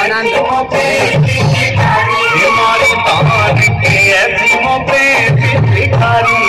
आनंद। भिखारी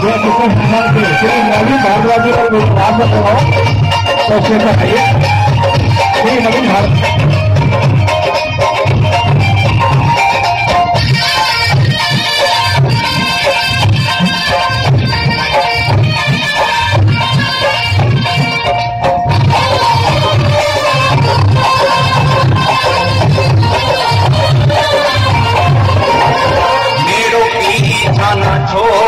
श्री नवीन भारद्वाजी पर विश्वास रखते हो बताइए श्री नवीन भारत। छोड़